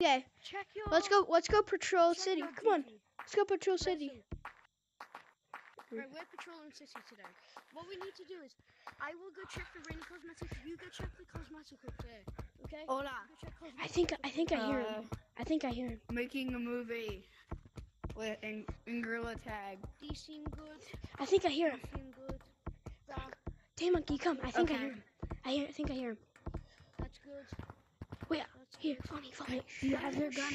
Okay, Check your. let's go. Let's go patrol check city. Come on, let's go patrol city. Listen. Right, we're patrolling city today. What we need to do is, I will go check the rainy cosmetics. You go check the cosmetic up there. Okay. Hola. Go check I think. I think I hear him. I think I hear him. making a movie with in, in Gorilla Tag. there. D seem good. I think I hear him. Seem good. That, monkey, come. I think I hear him. I hear. I think I hear him. that's good. Here, follow me, follow me. Do you have their gun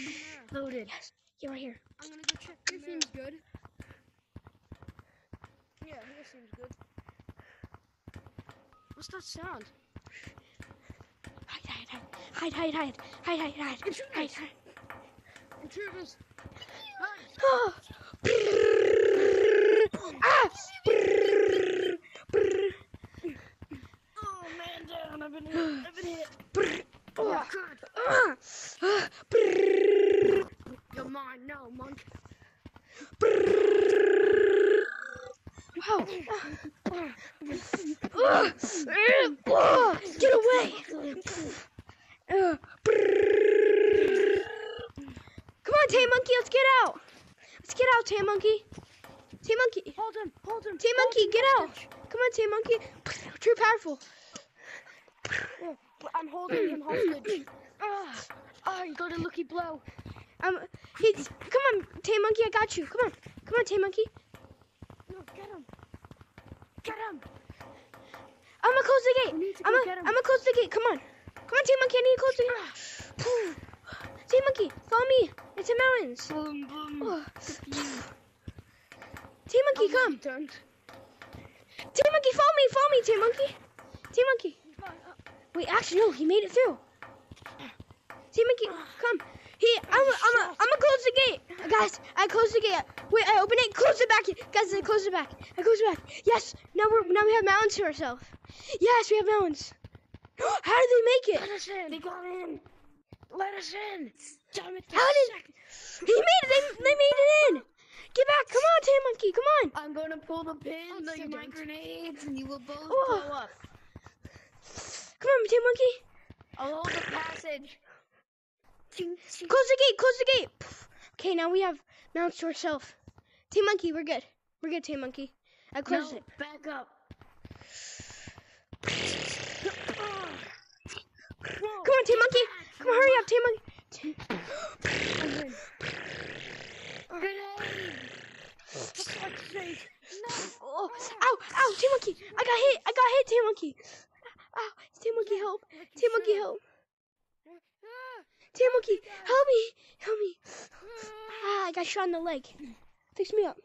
loaded? Yes. Yeah, right here. I'm gonna go check. This seems good. Yeah, this seems good. What's that sound? Hide, hide, hide. Hide, hide, hide. Hide, hide, hide. Intruders. Hide, hide. Intruders. Ah! Hide. ah! oh man, down. I've been hit. I've been hit. Oh. Good. You're mine now, monk. Wow. Get away! Come on, Tay Monkey, let's get out. Let's get out, Tay Monkey. Tay Monkey. Hold him. Hold him. Tay Monkey, him get out. Come on, Tay Monkey. Too powerful. I'm holding him hostage. Ah, oh, you got a lucky blow. Um, he's. Come on, Tay Monkey, I got you. Come on. Come on, Tay Monkey. No, get him. Get him. I'm gonna close the gate. need I'm go gonna. I'm gonna close the gate. Come on. Come on, Tay Monkey, I need to close the gate. Tay Monkey, follow me. It's the mountains. Boom, boom. Oh. Tay Monkey, come. Tay Monkey, follow me. Follow me, Tay Monkey. Tay Monkey. Wait, actually, no, he made it through. Tay Monkey, come. He, I'm, I'm, I'm gonna close the gate. Guys, I closed the gate. Wait, I open it. Close it back. Guys, I close it back. I close it back. Yes. Now we're, now we have mountains to ourselves. Yes, we have mountains. How did they make it? Let us in. They got in. Let us in. Damn it. How did? He made it. They, they made it in. Get back. Come on, Tay Monkey. Come on. I'm gonna pull the pin, Oh, like my grenades, and you will both Oh. blow up. Come on, Tay Monkey. I'll hold the passage. Close the gate. Close the gate. Okay, now we have mounts to ourselves. Tay Monkey, we're good. We're good, Tay Monkey. I closed no, it. back up. Come on, Tay Monkey. Come on, hurry up, Tay Monkey. Grenade. Oh, ow, ow, Tay Monkey. I got hit. I got hit, Tay Monkey. Ow, Tay Monkey, help. Tay Monkey, help. Monkey, help me. Help me. Ah, I got shot in the leg. Fix me up.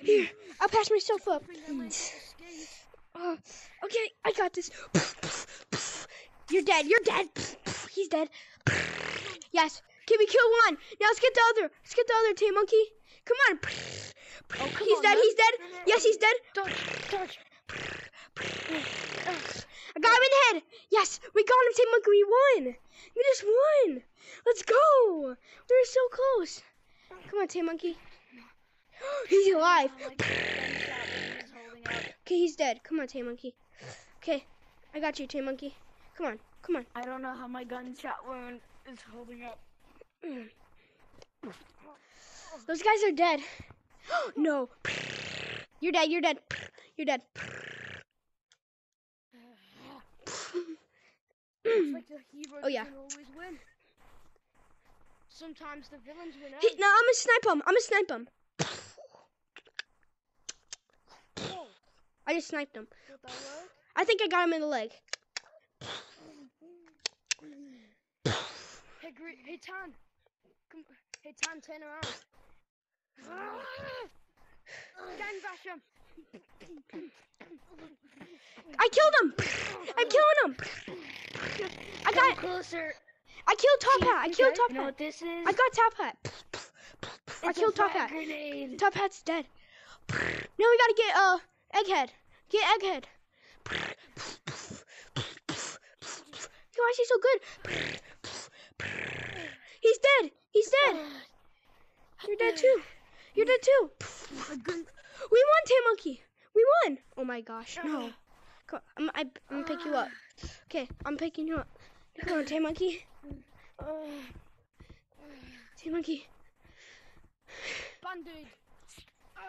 Here, I'll patch myself up. Uh, okay, I got this. You're dead. You're dead. He's dead. Yes. Can we kill one? Now let's get the other. Let's get the other Tay Monkey. Come on. Come he's on, dead. He's dead. Yes, he's dead. Dodge, dodge. I got him in the head. Yes, we got him, Tay Monkey. We won. We just won. Let's go. We were so close. Come on, Tay Monkey. He's alive. Oh okay, he's dead. Come on, Tay Monkey. Okay, I got you, Tay Monkey. Come on, come on. I don't know how my gunshot wound is holding up. Mm. Those guys are dead. no. You're dead. You're dead. You're dead. Like Oh, yeah. win. Sometimes the villains win out. He, no, I'm gonna snipe him. I'm gonna snipe him. I just sniped him. Did that work? I think I got him in the leg. Hey, Gre- hey, Tan. Come, hey, Tan, turn around. Ah! Him. I killed him. I'm killing him. I got. Closer. I killed Top Hat. I killed Top You know Hat. what this is? I got Top Hat. I It's killed Top Hat. Grenade. Top Hat's dead. Now we gotta get uh Egghead. Get Egghead. Why is he so good? He's dead. He's dead. You're dead too. You're dead too. We won, Tay Monkey. We won. Oh my gosh. No. Come on, I'm, I, I'm gonna pick you up. Okay, I'm picking you up. Come on, Tay Monkey. Tay Monkey.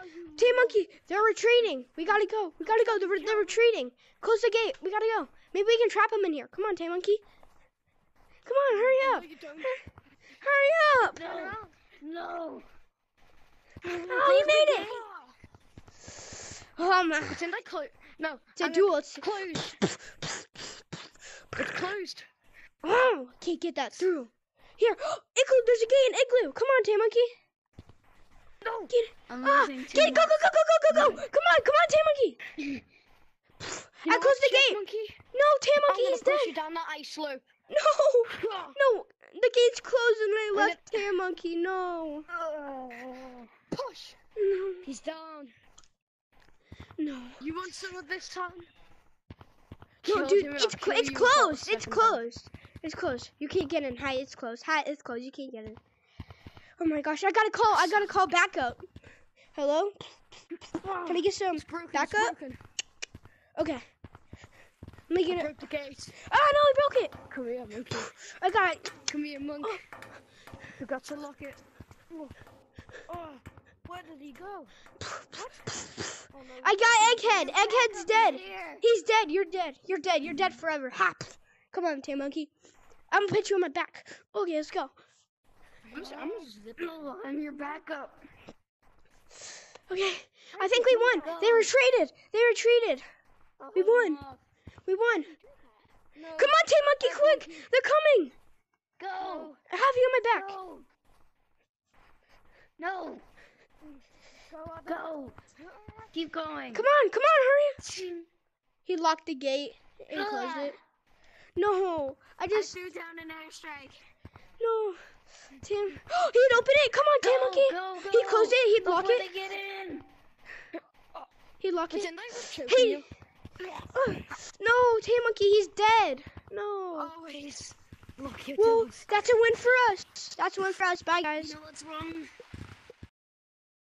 You Tay Monkey, they're retreating. We gotta go. We gotta go. They're, they're retreating. Close the gate. We gotta go. Maybe we can trap them in here. Come on, Tay Monkey. Come on, hurry up. Hurry up. No. No. Oh, you made it. Oh, man. I close. No. I'm duel. It's... Closed. It's closed. Oh, can't get that through. Here, Igloo, there's a gate in Igloo. Come on, Tay Monkey. No. Get it. I'm Ah, losing get it. Go, go, go, go, go, go, go. Come on, come on, Tay Monkey. You I closed the gate. Monkey? No, Tay I'm Monkey, push dead. you down that ice slope. No, no, the gate's closed and I left Tay Monkey. No, Push. no, He's down. No. You want some of this time? No, dude, it's cl- it's you closed. It's closed. It's closed. You can't get in. Hi, it's closed. Hi, it's closed. You can't get in. Oh my gosh, I gotta call. I gotta call backup. Hello? Can I get some broken. backup? Okay. I'm making I it. broke the gate. Ah, no, I broke it. Come here, monkey. I got it. Come here, monk. Oh. We got to lock it. Oh, where did he go? Oh, no. I got Egghead. Egghead's dead. He's dead. You're dead. You're dead. You're dead forever. Hop. Come on, Tay Monkey. I'm gonna put you on my back. Okay, let's go. I'm, s- I'm gonna zip it. No, I'm your backup. Okay. I think we won. They retreated. They retreated. We won. We won. No. Come on, Tay Monkey, quick. They're coming. Go. I have you on my back. No. Go. Keep going. Come on, come on, hurry. He locked the gate and closed it. No, I I just threw down an airstrike. no. Tim, he'd open it. Come on, Go, Monkey. go, go. He'd close it. He'd lock it. they get in. He locked lock it. I Hey. you. No, Tay Monkey, he's dead. No. Always. Look those. that's a win for us. That's a win for us. Bye, guys. You know what's wrong?